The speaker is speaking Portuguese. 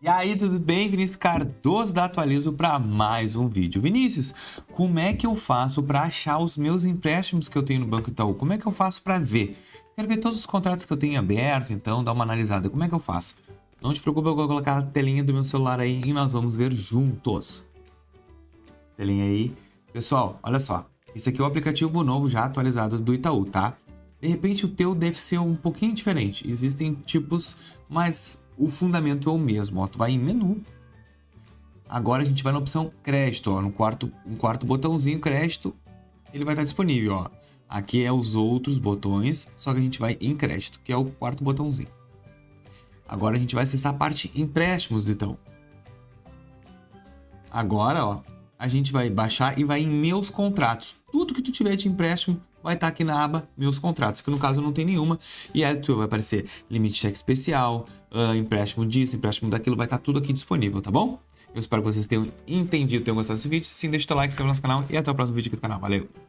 E aí, tudo bem? Vinícius Cardoso da Atualizo para mais um vídeo. Vinícius, como é que eu faço para achar os meus empréstimos que eu tenho no Banco Itaú? Como é que eu faço para ver? Quero ver todos os contratos que eu tenho aberto, então dá uma analisada. Como é que eu faço? Não te preocupe, eu vou colocar a telinha do meu celular aí e nós vamos ver juntos. Telinha aí. Pessoal, olha só. Esse aqui é o aplicativo novo já atualizado do Itaú, tá? De repente o teu deve ser um pouquinho diferente. Existem tipos, mas o fundamento é o mesmo. Ó, tu vai em menu. Agora a gente vai na opção crédito, ó, no quarto, um quarto botãozinho crédito, ele vai estar disponível, ó. Aqui é os outros botões, só que a gente vai em crédito, que é o quarto botãozinho. Agora a gente vai acessar a parte empréstimos, então. Agora, ó, a gente vai baixar e vai em meus contratos. Tudo que tu tiver de empréstimo vai estar aqui na aba meus contratos, que no caso não tem nenhuma. E aí tu vai aparecer limite cheque especial, uh, empréstimo disso, empréstimo daquilo, vai estar tudo aqui disponível, tá bom? Eu espero que vocês tenham entendido, tenham gostado desse vídeo. Sim, deixa o like, se inscreva no nosso canal e até o próximo vídeo aqui do canal. Valeu!